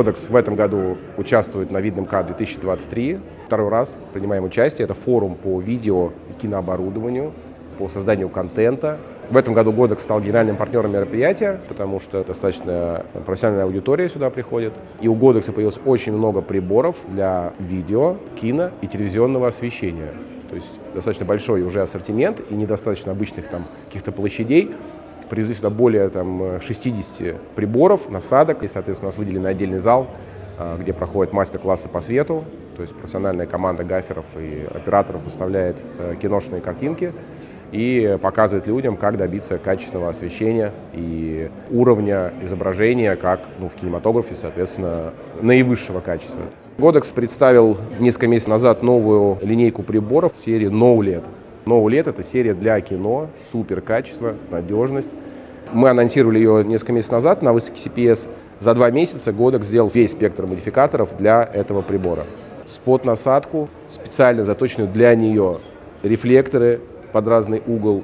Годекс в этом году участвует на Видном К 2023. Второй раз принимаем участие. Это форум по видео и кинооборудованию, по созданию контента. В этом году Годекс стал генеральным партнером мероприятия, потому что достаточно профессиональная аудитория сюда приходит. И у Годекса появилось очень много приборов для видео, кино и телевизионного освещения. То есть достаточно большой уже ассортимент и недостаточно обычных там каких-то площадей. Привезли сюда более там, 60 приборов, насадок. И, соответственно, нас выделен отдельный зал, а, где проходят мастер-классы по свету. То есть профессиональная команда гаферов и операторов выставляет э, киношные картинки и показывает людям, как добиться качественного освещения и уровня изображения, как ну, в кинематографе, соответственно, наивысшего качества. Godex представил несколько месяцев назад новую линейку приборов серии No LED. No LED это серия для кино, супер качество, надежность. Мы анонсировали ее несколько месяцев назад на выставке CPS. За два месяца Godex сделал весь спектр модификаторов для этого прибора. Спот-насадку, специально заточенную для нее, рефлекторы под разный угол,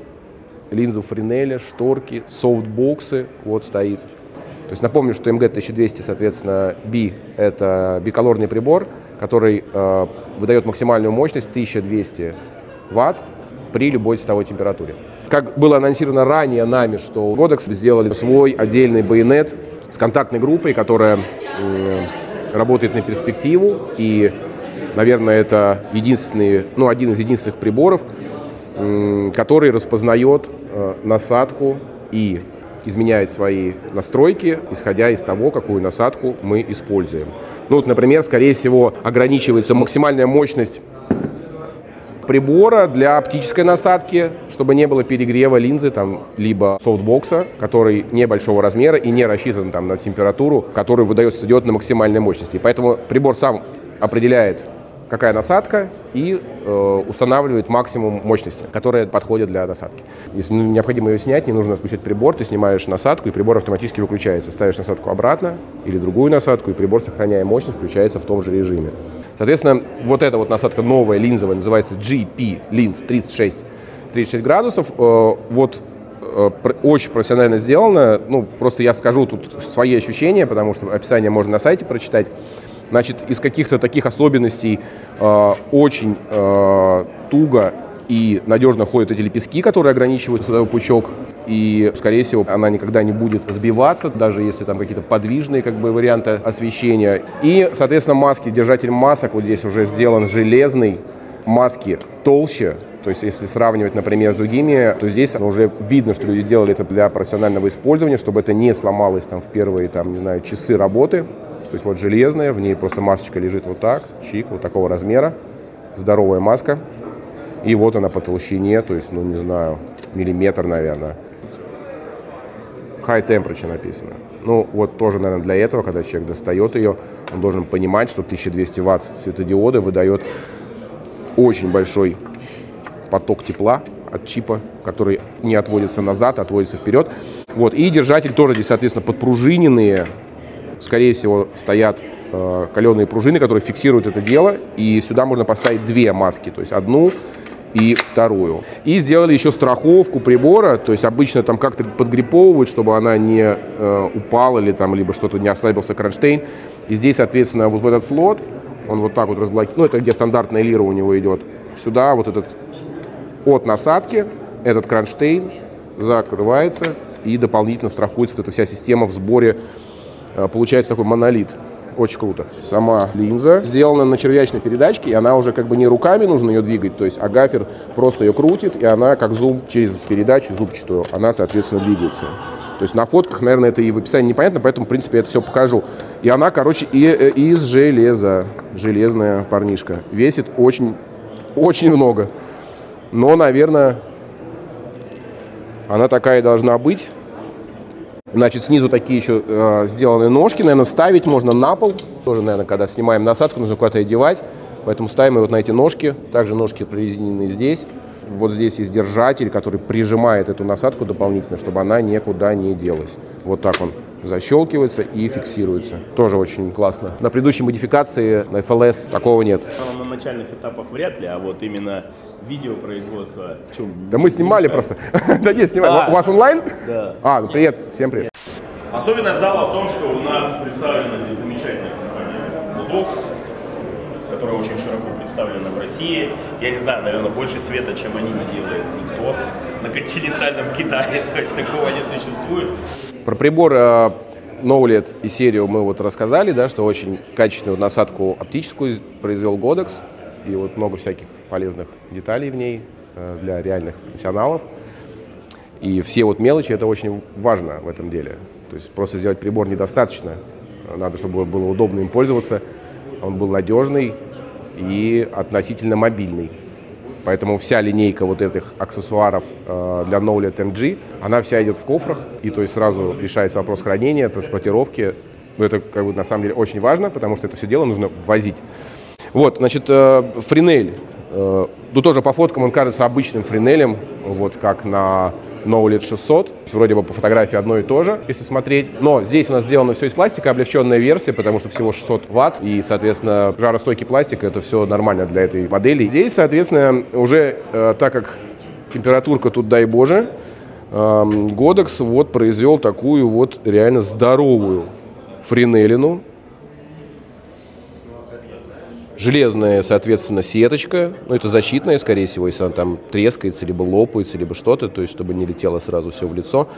линзу Френеля, шторки, софтбоксы, вот стоит то есть напомню, что MG1200, соответственно, B – это биколорный прибор, который э, выдает максимальную мощность 1200 Ватт при любой цветовой температуре. Как было анонсировано ранее нами, что Godex сделали свой отдельный байонет с контактной группой, которая работает на перспективу. И, наверное, это единственный, ну, один из единственных приборов, который распознает э, насадку и изменяет свои настройки, исходя из того, какую насадку мы используем. Ну вот, например, скорее всего, ограничивается максимальная мощность прибора для оптической насадки, чтобы не было перегрева линзы, там, либо софтбокса, который небольшого размера и не рассчитан там, на температуру, которую выдается диод на максимальной мощности. Поэтому прибор сам определяет какая насадка и э, устанавливает максимум мощности, которая подходит для насадки. Если необходимо ее снять, не нужно отключать прибор, ты снимаешь насадку, и прибор автоматически выключается. Ставишь насадку обратно или другую насадку, и прибор, сохраняя мощность, включается в том же режиме. Соответственно, вот эта вот насадка новая, линзовая, называется GP Lens 36, 36 градусов. Э, вот э, очень профессионально сделано. Ну, просто я скажу тут свои ощущения, потому что описание можно на сайте прочитать. Значит, из каких-то таких особенностей э, очень э, туго и надежно ходят эти лепестки, которые ограничивают судовой пучок. И, скорее всего, она никогда не будет сбиваться, даже если там какие-то подвижные как бы, варианты освещения. И, соответственно, маски, держатель масок вот здесь уже сделан железный, маски толще, то есть, если сравнивать, например, с другими, то здесь уже видно, что люди делали это для профессионального использования, чтобы это не сломалось там в первые, там, не знаю, часы работы. Есть вот железная, в ней просто масочка лежит вот так, чик, вот такого размера, здоровая маска. И вот она по толщине, то есть, ну не знаю, миллиметр, наверное. High temperature написано. Ну вот тоже, наверное, для этого, когда человек достает ее, он должен понимать, что 1200 ватт светодиоды выдает очень большой поток тепла от чипа, который не отводится назад, а отводится вперед. Вот. И держатель тоже здесь, соответственно, подпружиненные, скорее всего, стоят э, каленые пружины, которые фиксируют это дело, и сюда можно поставить две маски, то есть одну и вторую. И сделали еще страховку прибора, то есть обычно там как-то подгриповывают, чтобы она не э, упала или там, либо что-то не ослабился кронштейн. И здесь, соответственно, вот в этот слот, он вот так вот разблокирует, ну это где стандартная лира у него идет, сюда вот этот от насадки, этот кронштейн закрывается и дополнительно страхуется вот эта вся система в сборе получается такой монолит. Очень круто. Сама линза сделана на червячной передачке, и она уже как бы не руками нужно ее двигать, то есть агафер просто ее крутит, и она как зуб через передачу зубчатую, она, соответственно, двигается. То есть на фотках, наверное, это и в описании непонятно, поэтому, в принципе, я это все покажу. И она, короче, и, э, из железа. Железная парнишка. Весит очень, очень много. Но, наверное, она такая должна быть. Значит, снизу такие еще э, сделаны ножки, наверное, ставить можно на пол. Тоже, наверное, когда снимаем насадку, нужно куда-то одевать. Поэтому ставим ее вот на эти ножки. Также ножки прорезинены здесь. Вот здесь есть держатель, который прижимает эту насадку дополнительно, чтобы она никуда не делась. Вот так он защелкивается и фиксируется. Тоже очень классно. На предыдущей модификации на FLS такого нет. На начальных этапах вряд ли, а вот именно видеопроизводство. Да мы снимали просто. Да нет, снимали. У вас онлайн? Да. А, ну привет, всем привет. Особенность зала в том, что у нас представлена здесь замечательная компания Budox, которая очень широко представлена в России. Я не знаю, наверное, больше света, чем они не делает никто на континентальном Китае. То есть такого не существует. Про прибор э, NoLED и серию мы вот рассказали, да, что очень качественную насадку оптическую произвел Godox. И вот много всяких полезных деталей в ней э, для реальных профессионалов. И все вот мелочи, это очень важно в этом деле. То есть просто сделать прибор недостаточно. Надо, чтобы было удобно им пользоваться. Он был надежный и относительно мобильный. Поэтому вся линейка вот этих аксессуаров э, для NoLED MG, она вся идет в кофрах, и то есть сразу решается вопрос хранения, транспортировки. Но это как бы на самом деле очень важно, потому что это все дело нужно возить. Вот, значит, э, френель. Э, ну, тоже по фоткам он кажется обычным френелем, вот как на NoLED 600. Вроде бы по фотографии одно и то же, если смотреть. Но здесь у нас сделано все из пластика, облегченная версия, потому что всего 600 ватт. И, соответственно, жаростойкий пластик, это все нормально для этой модели. Здесь, соответственно, уже э, так как температурка тут, дай боже, э, вот произвел такую вот реально здоровую френелину Железная, соответственно, сеточка, ну это защитная, скорее всего, если она там трескается, либо лопается, либо что-то, то есть чтобы не летело сразу все в лицо.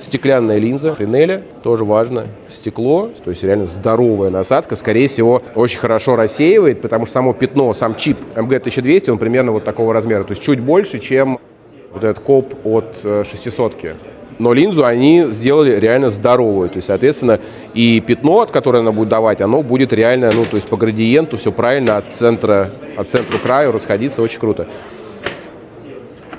Стеклянная линза, френеля, тоже важно. Стекло, то есть реально здоровая насадка, скорее всего, очень хорошо рассеивает, потому что само пятно, сам чип MG1200, он примерно вот такого размера, то есть чуть больше, чем вот этот коп от 600 -ки но линзу они сделали реально здоровую. То есть, соответственно, и пятно, от которого она будет давать, оно будет реально, ну, то есть по градиенту все правильно от центра, от центра краю расходиться очень круто.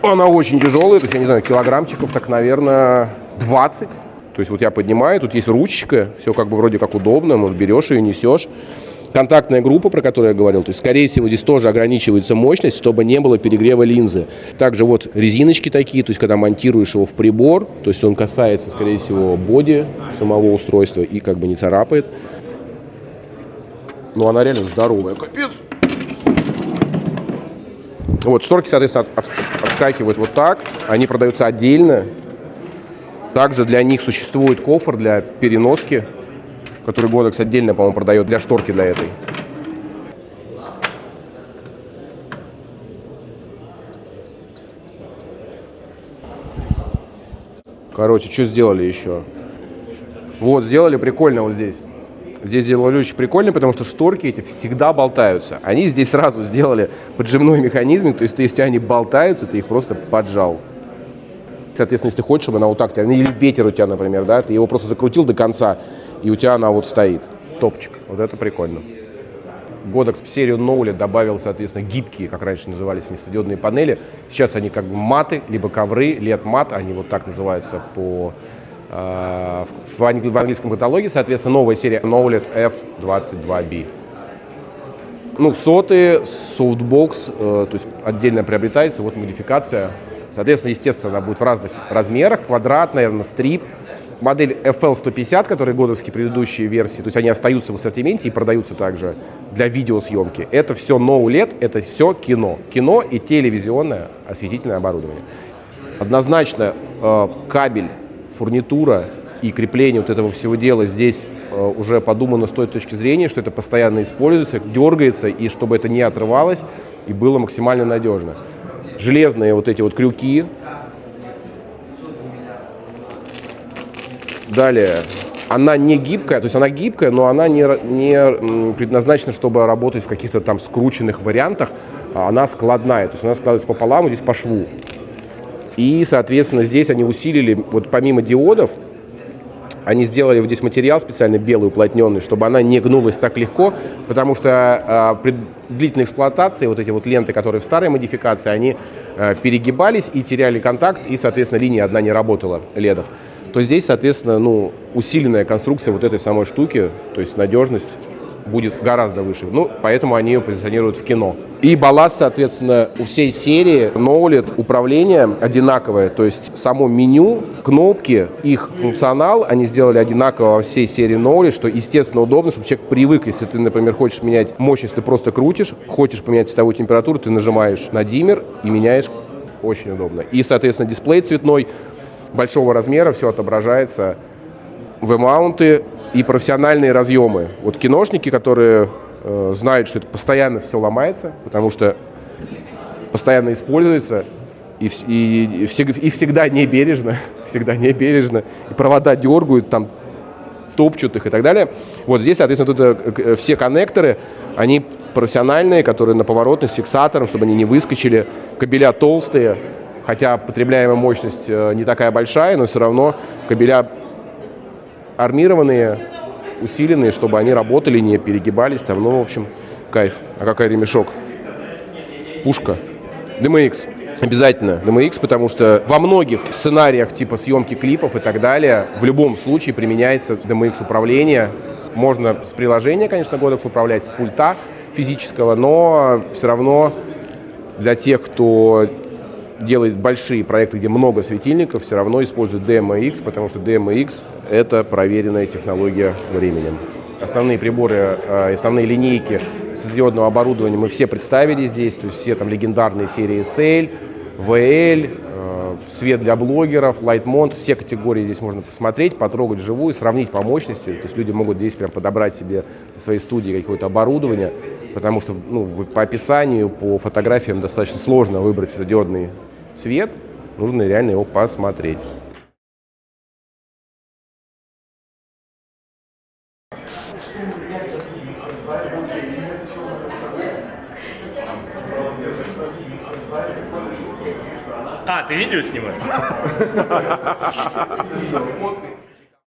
Она очень тяжелая, то есть, я не знаю, килограммчиков, так, наверное, 20. То есть вот я поднимаю, тут есть ручечка, все как бы вроде как удобно, вот берешь ее, несешь контактная группа, про которую я говорил, то есть, скорее всего, здесь тоже ограничивается мощность, чтобы не было перегрева линзы. Также вот резиночки такие, то есть, когда монтируешь его в прибор, то есть, он касается, скорее всего, боди самого устройства и как бы не царапает. Но она реально здоровая, капец. Вот, шторки, соответственно, от, от, отскакивают вот так. Они продаются отдельно. Также для них существует кофр для переноски который Godox отдельно, по-моему, продает для шторки для этой. Короче, что сделали еще? Вот, сделали прикольно вот здесь. Здесь сделали очень прикольно, потому что шторки эти всегда болтаются. Они здесь сразу сделали поджимной механизм, то есть если они болтаются, ты их просто поджал. Соответственно, если ты хочешь, чтобы она вот так, или ветер у тебя, например, да, ты его просто закрутил до конца, и у тебя она вот стоит. Топчик. Вот это прикольно. Годок в серию Ноули добавил, соответственно, гибкие, как раньше назывались, нестадиодные панели. Сейчас они как бы маты, либо ковры, лет мат, они вот так называются по э, в, в английском каталоге, соответственно, новая серия NOLED F22B. Ну, соты, софтбокс, э, то есть отдельно приобретается, вот модификация. Соответственно, естественно, она будет в разных размерах, квадрат, наверное, стрип, модель FL150, которые Godox овские предыдущие версии, то есть они остаются в ассортименте и продаются также для видеосъемки. Это все KNOWLED, это все кино. Кино и телевизионное осветительное оборудование. Однозначно э, кабель, фурнитура и крепление вот этого всего дела здесь э, уже подумано с той точки зрения, что это постоянно используется, дергается, и чтобы это не отрывалось и было максимально надежно. Железные вот эти вот крюки, Далее, она не гибкая, то есть она гибкая, но она не, не предназначена, чтобы работать в каких-то там скрученных вариантах. А она складная, то есть она складывается пополам, здесь по шву. И, соответственно, здесь они усилили, вот помимо диодов, они сделали вот здесь материал специально белый, уплотненный, чтобы она не гнулась так легко, потому что э, при длительной эксплуатации вот эти вот ленты, которые в старой модификации, они э, перегибались и теряли контакт, и, соответственно, линия одна не работала, ледов. То здесь, соответственно, ну, усиленная конструкция вот этой самой штуки, то есть надежность будет гораздо выше. Ну, поэтому они ее позиционируют в кино. И балласт, соответственно, у всей серии NoLED управление одинаковое. То есть само меню, кнопки, их функционал они сделали одинаково во всей серии NoLED, что, естественно, удобно, чтобы человек привык. Если ты, например, хочешь менять мощность, ты просто крутишь. Хочешь поменять цветовую температуру, ты нажимаешь на диммер и меняешь. Очень удобно. И, соответственно, дисплей цветной большого размера, все отображается V-маунты и профессиональные разъемы. Вот киношники, которые э, знают, что это постоянно все ломается, потому что постоянно используется и, и, и, и всегда не бережно, всегда не бережно, и провода дергают, там топчут их и так далее. Вот здесь, соответственно, тут э, все коннекторы, они профессиональные, которые на поворотной с фиксатором, чтобы они не выскочили, кабеля толстые, хотя потребляемая мощность э, не такая большая, но все равно кабеля армированные, усиленные, чтобы они работали, не перегибались там, ну, в общем, кайф. А какой ремешок? Пушка. DMX. Обязательно DMX, потому что во многих сценариях типа съемки клипов и так далее в любом случае применяется DMX управление. Можно с приложения, конечно, Godox управлять, с пульта физического, но все равно для тех, кто делает большие проекты, где много светильников, все равно используют DMX, потому что DMX – это проверенная технология временем. Основные приборы, э, основные линейки светодиодного оборудования мы все представили здесь, то есть все там легендарные серии SL, VL, э, свет для блогеров, Lightmont, все категории здесь можно посмотреть, потрогать вживую, сравнить по мощности. То есть люди могут здесь прям подобрать себе в своей студии какое-то оборудование, потому что ну, по описанию, по фотографиям достаточно сложно выбрать светодиодный свет, нужно реально его посмотреть. А, ты видео снимаешь?